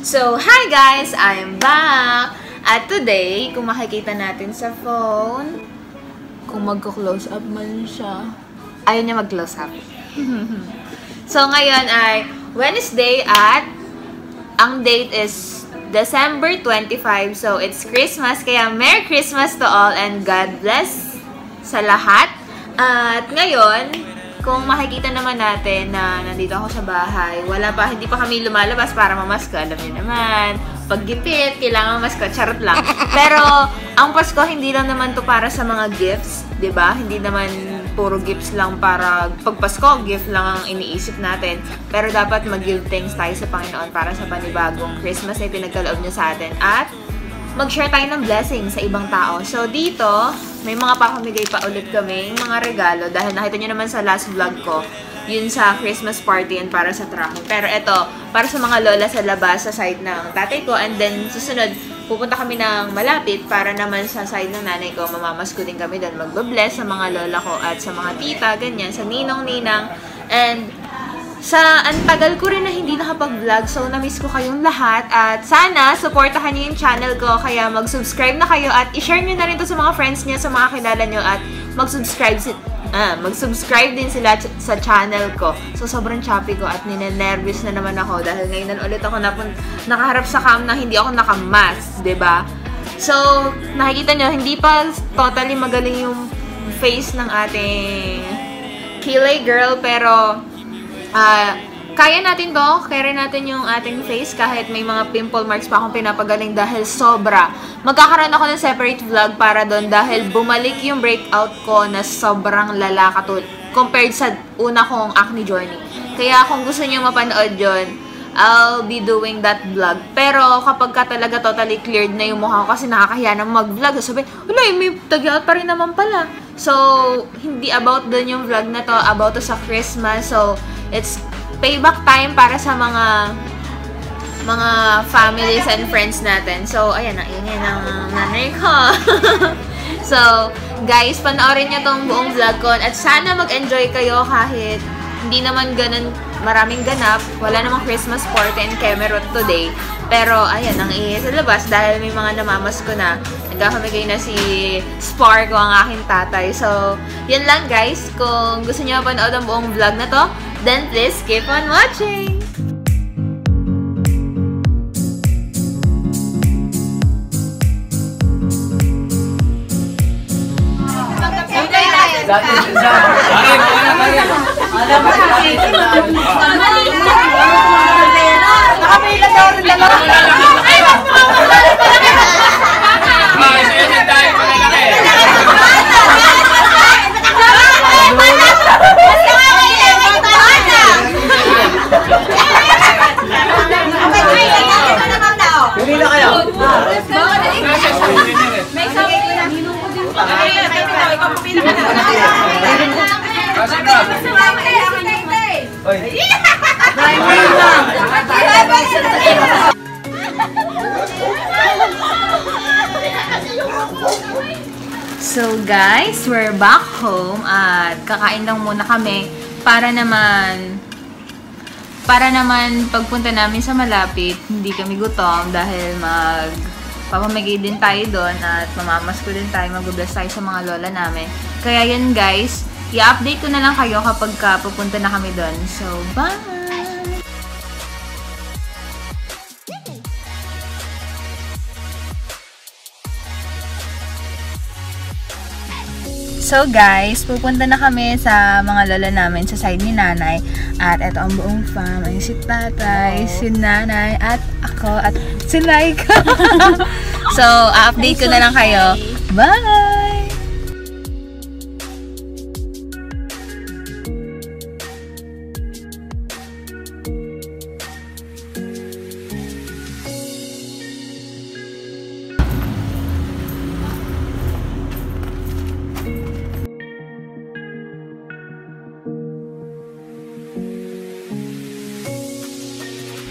So, hi guys! I'm back! At today, kung makikita natin sa phone, kung magko-close up man siya, ayaw niya mag-close up. so, ngayon ay Wednesday at ang date is December 25. So, it's Christmas. Kaya, Merry Christmas to all and God bless sa lahat. At ngayon, kung makikita naman natin na nandito ako sa bahay, wala pa, hindi pa kami lumalabas para mamasko. Alam niyo naman, paggipit, kailangan mamasko. Charot lang. Pero, ang Pasko, hindi lang naman to para sa mga gifts, ba Hindi naman puro gifts lang para pag Pasko, gift lang ang iniisip natin. Pero dapat mag-give thanks tayo sa Panginoon para sa panibagong Christmas na pinagkaloob niya sa atin. At mag-share tayo ng blessing sa ibang tao. So, dito, may mga papamigay pa ulit kami, mga regalo. Dahil nakita nyo naman sa last vlog ko, yun sa Christmas party and para sa traho. Pero ito, para sa mga lola sa labas, sa side ng tatay ko. And then, susunod, pupunta kami ng malapit para naman sa side ng nanay ko. Mamamas ko din kami doon. Magbabless sa mga lola ko at sa mga tita, ganyan, sa ninong-ninang. And sa ang ko rin na hindi nakapag-vlog, so na-miss ko kayong lahat. At sana, supportahan niyo yung channel ko. Kaya mag-subscribe na kayo at i-share niyo na rin to sa mga friends niyo, sa mga kilala niyo. At mag-subscribe si ah, mag-subscribe din sila sa channel ko. So, sobrang choppy ko at ninenervous na naman ako dahil ngayon na ulit ako napun nakaharap sa cam na hindi ako naka-mask, ba diba? So, nakikita nyo, hindi pa totally magaling yung face ng ating Kilay girl, pero uh, kaya natin to, kaya natin yung ating face kahit may mga pimple marks pa akong pinapagaling dahil sobra. Magkakaroon ako ng separate vlog para doon dahil bumalik yung breakout ko na sobrang lala katul compared sa una kong acne journey. Kaya kung gusto niyo mapanood yon I'll be doing that vlog. Pero kapag ka talaga totally cleared na yung mukha ko kasi nakakahiya na mag-vlog, sabi, wala, may tag pa rin naman pala. So, hindi about dun yung vlog na to, about to sa Christmas. So, It's payback time para sa mga mga families and friends natin. So, ayan, ang ingay ng nanay ko. so, guys, panoorin nyo tong buong vlog ko. At sana mag-enjoy kayo kahit hindi naman ganun maraming ganap. Wala namang Christmas party in Kemerut today. Pero, ayan, ang ingay sa labas dahil may mga namamas ko na. Nagkakamigay na si Spark, ang aking tatay. So, yan lang guys. Kung gusto niyo mapanood ang buong vlog na to, then please keep on watching! Dati sa Ay, wala kaya. Alam mo kasi. Nakapila daw rin dalawa. Ay, mas mga Ay, So guys, we're back home at kakain lang muna kami para naman para naman pagpunta namin sa malapit, hindi kami gutom dahil mag papamigay din tayo doon at mamamasko din tayo, mag-bless tayo sa mga lola namin. Kaya yun guys, i-update ko na lang kayo kapag ka pupunta na kami doon. So, bye! So guys, pupunta na kami sa mga lola namin sa side ni nanay. At ito ang buong fam. Ay si tatay, Hello. si nanay, at ako, at si Laika. so, update ko na lang kayo. Bye!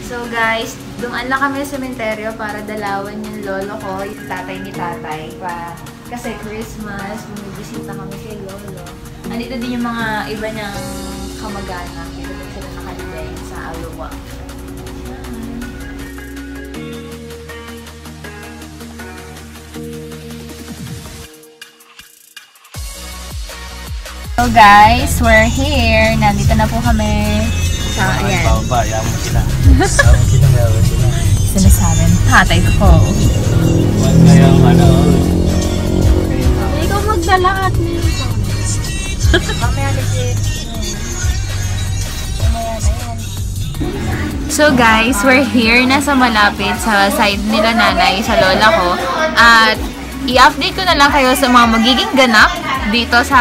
So guys, dumaan lang kami sa sementeryo para dalawan yung lolo ko, yung tatay ni tatay. Pa. Kasi Christmas, bumibisita kami kay lolo. Andito din yung mga iba niyang kamag-anak. Dito din sila nakalibay sa Alowa. So guys, we're here. Nandito na po kami sa, ayan. Pababa, yaman sila. Sinasabi tatay ko. Huwag kayong ano. kayo na. Ikaw magdala at So guys, we're here na sa malapit sa side nila nanay, sa lola ko. At i-update ko na lang kayo sa mga magiging ganap dito sa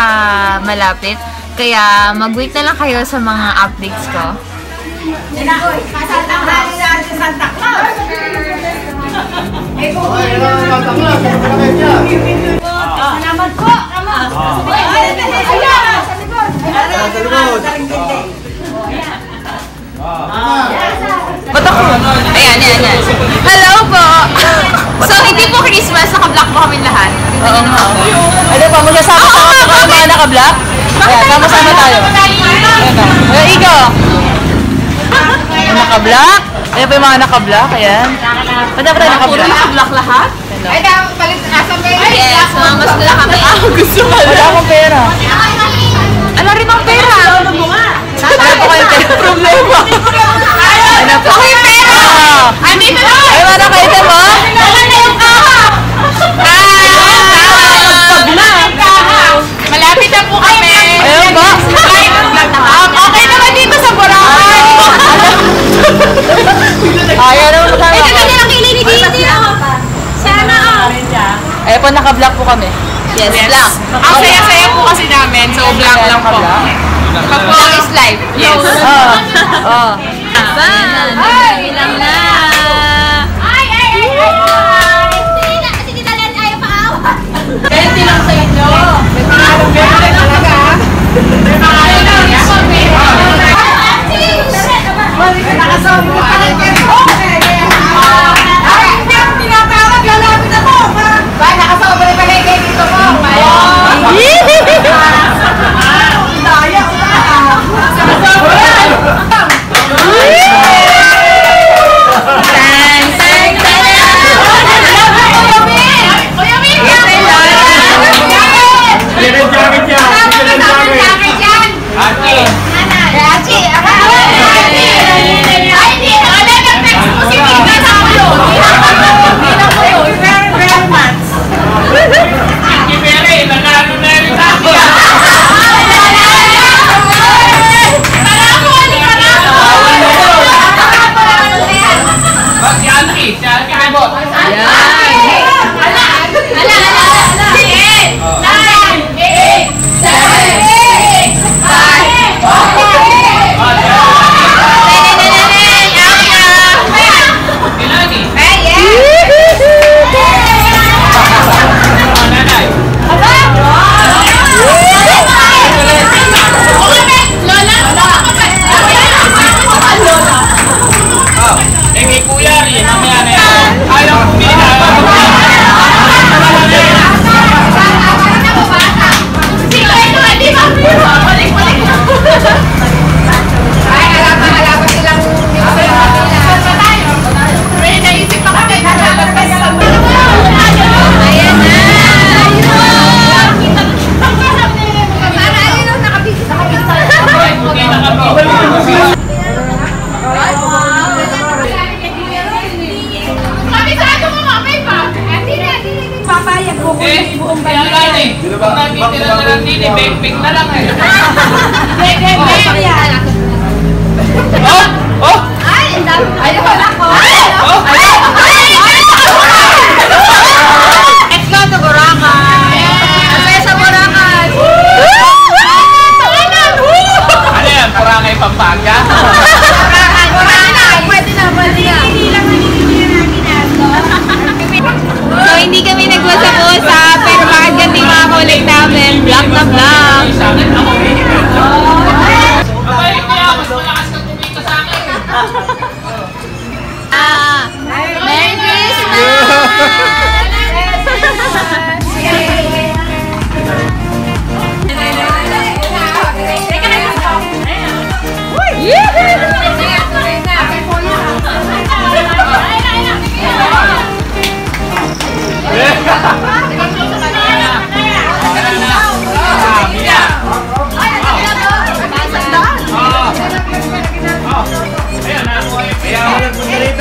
malapit. Kaya mag-wait na lang kayo sa mga updates ko. Ba't ako? Ayan, ayan, ayan. Hello po! so, hindi po Christmas, naka-block po kami lahat. Oo, oo. Ano pa, magsasama sa mga naka-block? Ayan, sama-sama tayo. Ayan na. Yung naka-block? Ayan pa yung mga naka-block, ayan. Ba tayo naka-block? naka-block lahat? Ay, dapat palit na sa Yes, mga mas na kami. Gusto mo Wala akong pera. Ala rin ang pera. Wala po kayong pera. Problema. Ano po? Ako yung pera! Ah. Ay, may pera! Po, naka-block po kami. Yes, black. Ang saya-saya po kasi namin, so black lang po. Pag black is life. Yes. Oo. Oo. Ay, natitira na lang eh, beng-beng na lang eh. Oh! Oh! Let's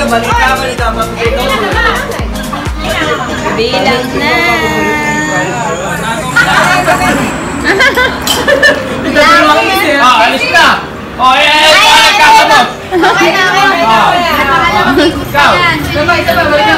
mali ka, mali ka. Bilang na. Ito na lang kasi. Ah, alis na. Oh, yeah, yeah. Ay, ay, ay, ay, ay, ay, ay, ay, ay, ay, ay, ay,